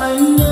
anh nhớ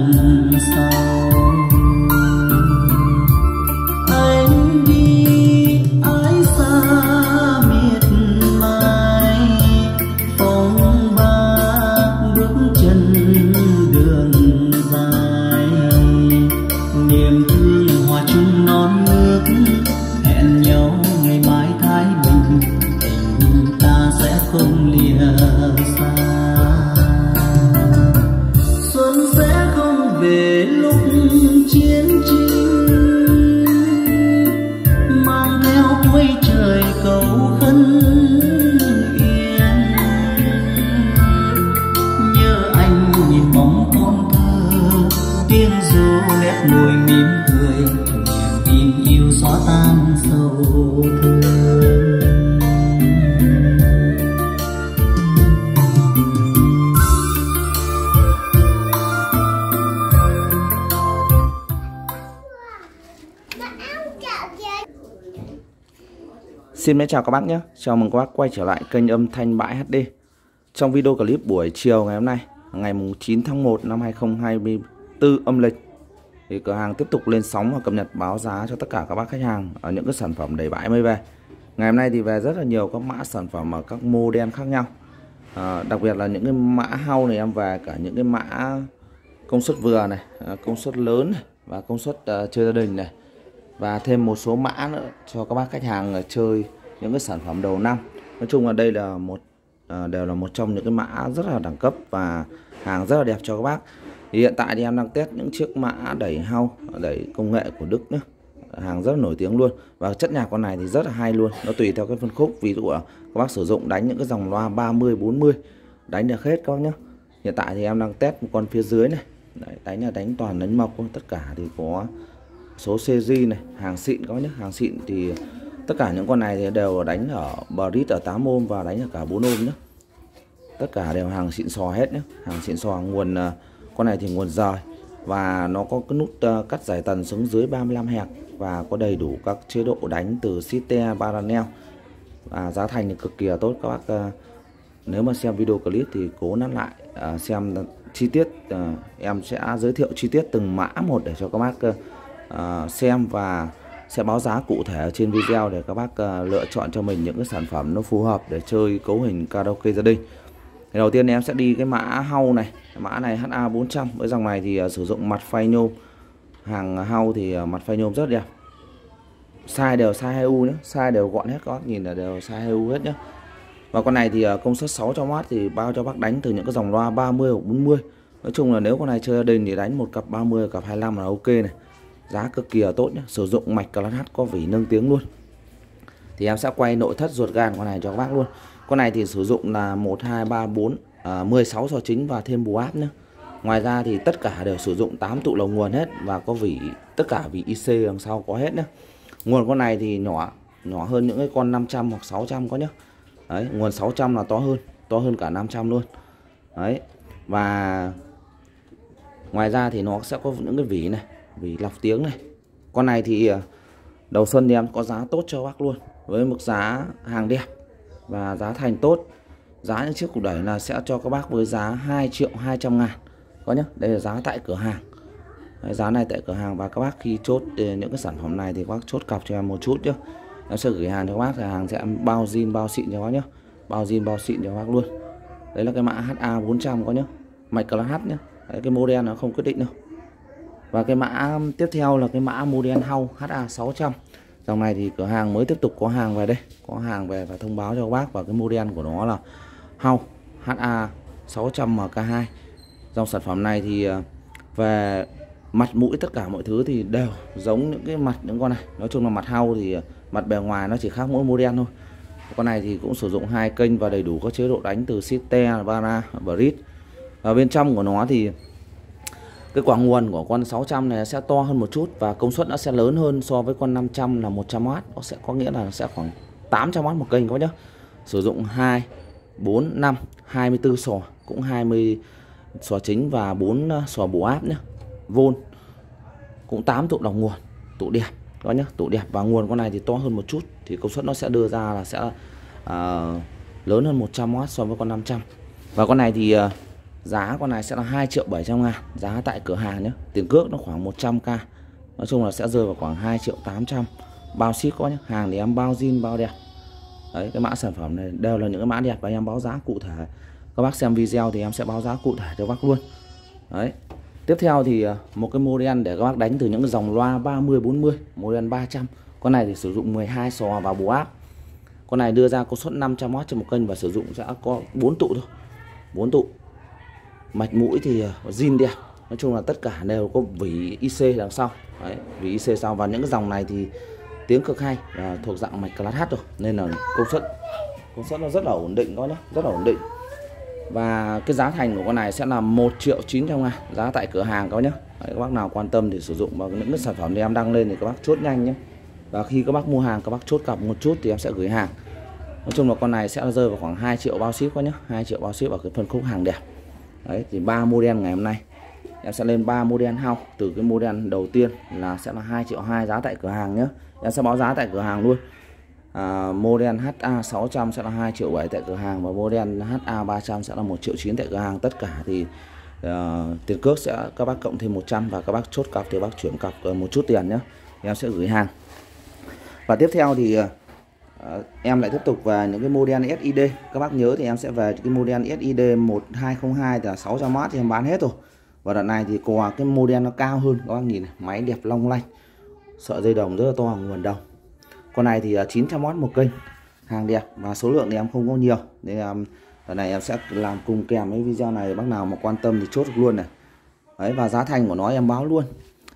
love. Chiến trinh mang theo quê trời cầu khấn yên. Nhớ anh nhìn bóng con thơ, tiếng ru nét môi mỉm Xin mến chào các bác nhé, chào mừng các bác quay trở lại kênh âm thanh bãi HD Trong video clip buổi chiều ngày hôm nay, ngày 9 tháng 1 năm 2024 âm lịch thì cửa hàng tiếp tục lên sóng và cập nhật báo giá cho tất cả các bác khách hàng ở những cái sản phẩm đầy bãi mới về. Ngày hôm nay thì về rất là nhiều các mã sản phẩm ở các model khác nhau. À, Đặc biệt là những cái mã hao này em về cả những cái mã công suất vừa này, à, công suất lớn này, và công suất uh, chơi gia đình này và thêm một số mã nữa cho các bác khách hàng ờ, chơi những cái sản phẩm đầu năm. Nói chung là đây là một ờ, đều là một trong những cái mã rất là đẳng cấp và hàng rất là đẹp cho các bác. Thì hiện tại thì em đang test những chiếc mã đẩy hau đẩy công nghệ của Đức nữa hàng rất là nổi tiếng luôn. Và chất nhạc con này thì rất là hay luôn. Nó tùy theo cái phân khúc. Ví dụ là các bác sử dụng đánh những cái dòng loa 30 40 đánh được hết các bác nhé hiện tại thì em đang test một con phía dưới này. Đấy, đánh là đánh toàn đánh mộc tất cả thì có số CG này, hàng xịn các bác nhé hàng xịn thì tất cả những con này thì đều đánh ở brit ở 8 ôm và đánh ở cả 4 ôm nhé tất cả đều hàng xịn sò hết nhé hàng xịn sò, nguồn ờ, con này thì nguồn rời và nó có cái nút ờ, cắt giải tần xuống dưới 35 hẹp và có đầy đủ các chế độ đánh từ Site Baranel. Và giá thành thì cực kỳ là tốt các bác ờ. nếu mà xem video clip thì cố nắn lại xem chi tiết em sẽ giới thiệu chi tiết từng mã một để cho các bác uh, xem và sẽ báo giá cụ thể ở trên video để các bác uh, lựa chọn cho mình những cái sản phẩm nó phù hợp để chơi cấu hình karaoke gia đình. Thì đầu tiên em sẽ đi cái mã hau này. Mã này HA 400 với dòng này thì uh, sử dụng mặt phay nhôm. Hàng hau thì uh, mặt phay nhôm rất đẹp. Size đều size 2U nhé size đều gọn hết các bác. Nhìn là đều size 2U hết nhé và con này thì công suất 600W thì bao cho bác đánh từ những cái dòng loa 30 hoặc 40 nói chung là nếu con này chơi gia đình thì đánh một cặp 30 cặp 25 là ok này giá cực kỳ là tốt nhé sử dụng mạch class H có vỉ nâng tiếng luôn. Thì em sẽ quay nội thất ruột gan con này cho các bác luôn. Con này thì sử dụng là 1 2 3 4 à, 16 sò chính và thêm bù áp nữa ngoài ra thì tất cả đều sử dụng 8 tụ lầu nguồn hết và có vỉ tất cả vỉ IC đằng sau có hết nhé nguồn con này thì nhỏ nhỏ hơn những cái con 500 hoặc 600 có nhé đấy nguồn 600 là to hơn to hơn cả 500 luôn. Đấy và ngoài ra thì nó sẽ có những cái vỉ này vì lọc tiếng này. Con này thì à, đầu xuân thì em có giá tốt cho bác luôn với mức giá hàng đẹp và giá thành tốt. Giá những chiếc củ đẩy là sẽ cho các bác với giá 2 triệu 200 ngàn. Có nhá đây là giá tại cửa hàng. Đấy, giá này tại cửa hàng và các bác khi chốt ờ, những cái sản phẩm này thì các bác chốt cọc cho em một chút nhé em sẽ gửi hàng cho các bác thì hàng sẽ bao zin bao xịn cho các bác nhá. Bao zin bao xịn cho các bác luôn. Đấy là cái mã HA 400 có nhá. Mạch là H nhá. Đấy, cái model nó không quyết định đâu và cái mã tiếp theo là cái mã model hau HA 600 dòng này thì cửa hàng mới tiếp tục có hàng về đây có hàng về và thông báo cho các bác. Và cái model của nó là hau HA 600 MK2 dòng sản phẩm này thì à, về mặt mũi tất cả mọi thứ thì đều giống những cái mặt những con này. Nói chung là mặt hau thì à, mặt bề ngoài nó chỉ khác mỗi model thôi. Con này thì cũng sử dụng hai kênh và đầy đủ các chế độ đánh từ Site, Vara, Brit và bên trong của nó thì cái quả nguồn của con 600 này sẽ to hơn một chút và công suất nó sẽ lớn hơn so với con 500 là 100W nó sẽ có nghĩa là nó sẽ khoảng 800W một kênh các bác nhé sử dụng 2 4 5 24 sò cũng 20 sò chính và 4 ờ, sò bù áp nhé vôn cũng 8 tụ đồng nguồn tụ đẹp đó nhé tụ đẹp. Và nguồn con này thì to hơn một chút thì công suất nó sẽ đưa ra là sẽ uh, lớn hơn 100W so với con 500 và con này thì uh, giá con này sẽ là 2 triệu 700 ngàn. Giá tại cửa hàng nhé. Tiền cước nó khoảng 100k nói chung là sẽ rơi vào khoảng 2 triệu 800 bao ship có nhé. Hàng thì em bao zin, bao đẹp đấy, cái mã sản phẩm này đều là những cái mã đẹp và em báo giá cụ thể. Các bác xem video thì em sẽ báo giá cụ thể cho bác luôn. Đấy. Tiếp theo thì à, một cái model để các bác đánh từ những cái dòng loa 30 40 model 300 con này thì sử dụng 12 sò và bù áp. Con này đưa ra công suất 500W trên một kênh và sử dụng sẽ có 4 tụ thôi. 4 tụ mạch mũi thì ờ, zin đẹp nói chung là tất cả đều có vỉ IC đằng sau. Đấy, vỉ IC sau. Và những cái dòng này thì tiếng cực hay và thuộc dạng mạch class H rồi nên là công suất công suất nó rất là ổn định các nhé rất là ổn định. Và cái giá thành của con này sẽ là 1 triệu 900 ngàn giá tại cửa hàng các nhé. Đấy, các bác nào quan tâm thì sử dụng vào những cái sản phẩm em đăng lên thì các bác chốt nhanh nhé. Và khi các bác mua hàng các bác chốt cặp một chút thì em sẽ gửi hàng. Nói chung là con này sẽ rơi vào khoảng 2 triệu bao ship các nhé 2 triệu bao ship ở cái phân khúc hàng đẹp. Đấy thì ba model ngày hôm nay. Em sẽ lên ba model hao. Từ cái model đầu tiên là sẽ là 2 triệu 2 giá tại cửa hàng nhé em sẽ báo giá tại cửa hàng luôn. À, model HA 600 sẽ là 2 triệu 7 tại cửa hàng và model HA 300 sẽ là 1 triệu 9 tại cửa hàng. Tất cả thì uh, tiền cước sẽ các bác cộng thêm 100 và các bác chốt cọc thì bác chuyển cọc ờ, một chút tiền nhé em sẽ gửi hàng. Và tiếp theo thì uh, Ờ, em lại tiếp tục về những cái model SID các bác nhớ thì em sẽ về cái model SID 1202 là 600W thì em bán hết rồi. Và đoạn này thì có cái model nó cao hơn. Các bác nhìn này, máy đẹp long lanh sợi dây đồng rất là to nguồn đồng. Con này thì ờ, 900W một kênh hàng đẹp và số lượng thì em không có nhiều. Nên em lần này em sẽ làm cùng kèm với video này bác nào mà quan tâm thì chốt được luôn này. Đấy và giá thành của nó em báo luôn.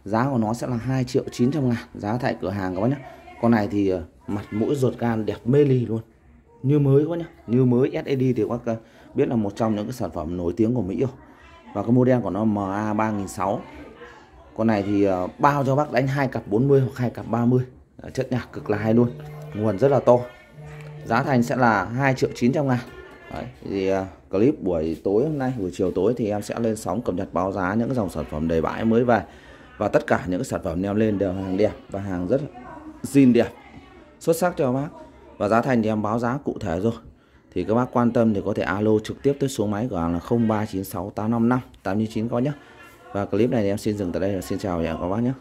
Giá của nó sẽ là 2 triệu 900 ngàn. Giá tại cửa hàng các bác nhé con này thì ờ, mặt mũi ruột gan đẹp mê ly luôn. Như mới quá nhá. Như mới SAD thì các biết là một trong những cái sản phẩm nổi tiếng của Mỹ rồi. Và cái model của nó MA 3006 con này thì ờ, bao cho bác đánh hai cặp 40 hoặc hai cặp 30 ờ, chất nhạc cực là hay luôn. Nguồn rất là to. Giá thành sẽ là 2 triệu 900 ngàn. Đấy, thì clip buổi tối hôm nay buổi chiều tối thì em sẽ lên sóng cập nhật báo giá những dòng sản phẩm đầy bãi mới về. Và tất cả những cái sản phẩm neo lên đều hàng đẹp và hàng rất zin đẹp à? xuất sắc cho bác? Và giá thành thì em báo giá cụ thể rồi. Thì các bác quan tâm thì có thể alo trực tiếp tới số máy của hàng là 0396 855 899 có nhé. Và clip này thì em xin dừng tại đây và xin chào và các bác nhé.